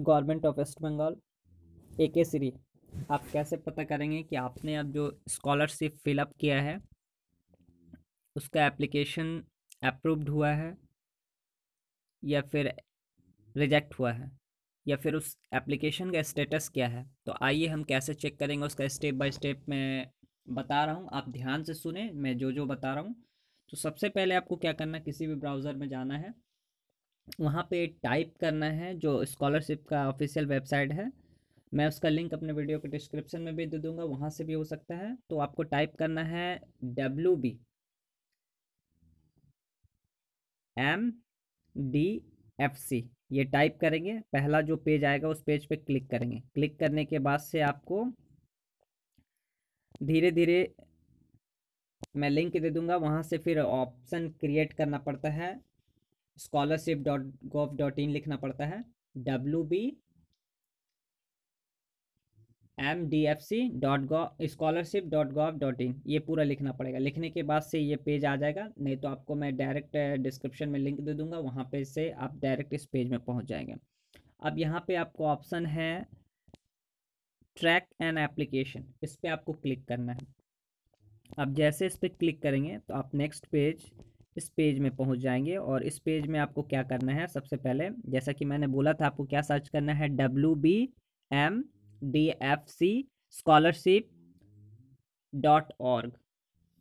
Government of West Bengal Aikyashree. आप कैसे पता करेंगे कि आपने अब जो स्कॉलरशिप फिलअप किया है उसका एप्लीकेशन अप्रूव्ड हुआ है या फिर रिजेक्ट हुआ है या फिर उस एप्लीकेशन का स्टेटस क्या है? तो आइए हम कैसे चेक करेंगे उसका स्टेप बाय स्टेप मैं बता रहा हूँ। आप ध्यान से सुने मैं जो जो बता रहा हूँ। तो सबसे पहले आपको क्या करना किसी भी ब्राउज़र में जाना है। वहाँ पे टाइप करना है, जो स्कॉलरशिप का ऑफिशियल वेबसाइट है। मैं उसका लिंक अपने वीडियो के डिस्क्रिप्शन में भी दे दूँगा, वहाँ से भी हो सकता है। तो आपको टाइप करना है W B M D F C ये टाइप करेंगे, पहला जो पेज आएगा उस पेज पे क्लिक करेंगे। क्लिक करने के बाद से आपको धीरे धीरे मैं लिंक दे दूँगा, वहाँ से फिर ऑप्शन क्रिएट करना पड़ता है। Scholarship dot gov dot in लिखना पड़ता है। W B M D F C dot gov scholarship dot gov dot in ये पूरा लिखना पड़ेगा। लिखने के बाद से ये पेज आ जाएगा, नहीं तो आपको मैं डायरेक्ट डिस्क्रिप्शन में लिंक दे दूँगा, वहाँ पे से आप डायरेक्ट इस पेज में पहुँच जाएँगे। अब यहाँ पे आपको ऑप्शन है ट्रैक एंड एप्लीकेशन इस पर आपको क्लिक करना है। अब जैसे इस पर क्लिक करेंगे तो आप नेक्स्ट पेज इस पेज में पहुँच जाएँगे और इस पेज में आपको क्या करना है, सबसे पहले जैसा कि मैंने बोला था आपको क्या सर्च करना है W B M D F C scholarship dot org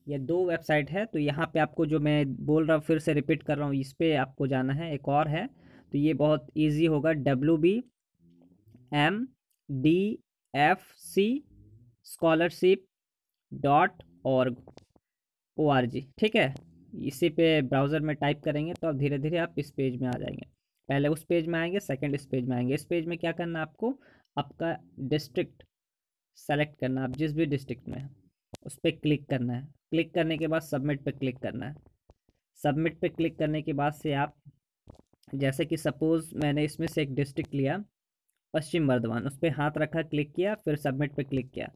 ये दो वेबसाइट है तो यहाँ पे आपको जो मैं बोल रहा हूँ, फिर से रिपीट कर रहा हूँ, इस पर आपको जाना है, एक और है तो ये बहुत ईजी होगा W B M D F C scholarship dot org O R G ठीक है? इसी पे ब्राउज़र में टाइप करेंगे तो आप धीरे धीरे आप इस पेज में आ जाएँगे। पहले उस पेज में आएँगे, सेकंड इस पेज में आएँगे। इस पेज में क्या करना है आपको? आपका डिस्ट्रिक्ट सेलेक्ट करना आप जिस भी डिस्ट्रिक्ट में उस पर क्लिक करना है। क्लिक करने के बाद सबमिट पे क्लिक करना है। सबमिट पे क्लिक करने के बाद से आप, जैसे कि सपोज़ मैंने इसमें से एक डिस्ट्रिक्ट लिया, पश्चिम बर्धमान उस पर हाथ रखा, क्लिक किया, फिर सबमिट पे क्लिक किया।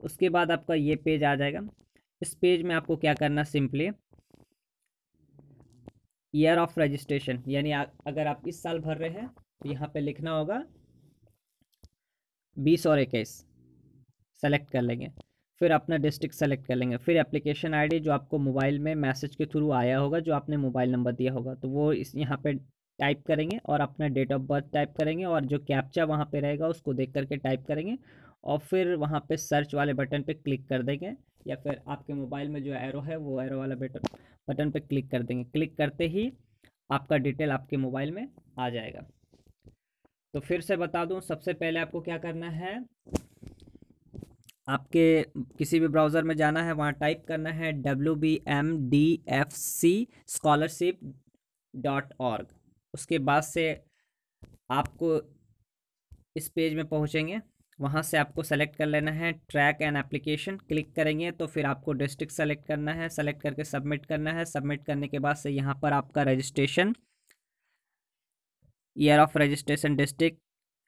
उसके बाद आपका ये पेज आ जाएगा। इस पेज में आपको क्या करना सिंपली ईयर ऑफ़ रजिस्ट्रेशन यानी अगर आप इस साल भर रहे हैं तो यहाँ पे लिखना होगा बीस और इक्कीस। सेलेक्ट कर लेंगे। फिर अपना डिस्ट्रिक्ट सेलेक्ट कर लेंगे। फिर एप्लीकेशन आईडी जो आपको मोबाइल में मैसेज के थ्रू आया होगा, जो आपने मोबाइल नंबर दिया होगा तो वो इस, यहाँ पे टाइप करेंगे और अपना डेट ऑफ़ बर्थ टाइप करेंगे और जो कैप्चा वहाँ पे रहेगा, उसको देख करके टाइप करेंगे और फिर वहाँ पे सर्च वाले बटन पे क्लिक कर देंगे या फिर आपके मोबाइल में जो एरो है, वो एरो वाला बटन बटन पर क्लिक कर देंगे। क्लिक करते ही आपका डिटेल आपके मोबाइल में आ जाएगा। तो फिर से बता दूँ, सबसे पहले आपको क्या करना है? आपके किसी भी ब्राउज़र में जाना है, वहाँ टाइप करना है W B M D F C scholarship dot org उसके बाद से आपको इस पेज में पहुँचेंगे। वहाँ से आपको सेलेक्ट कर लेना है ट्रैक एंड एप्लीकेशन क्लिक करेंगे तो फिर आपको डिस्ट्रिक्ट सेलेक्ट करना है सेलेक्ट करके सबमिट करना है सबमिट करने के बाद से यहाँ पर आपका registration year of registration district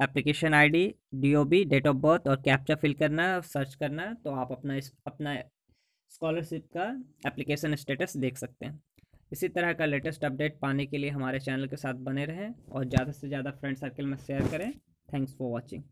application ID DOB date of birth और कैप्चा फिल करना है सर्च करना है तो आप अपना इस, अपना स्कॉलरशिप का एप्लीकेशन स्टेटस देख सकते हैं। इसी तरह का लेटेस्ट अपडेट पाने के लिए हमारे चैनल के साथ बने रहें और ज़्यादा से ज़्यादा फ्रेंड सर्कल में शेयर करें। Thanks for watching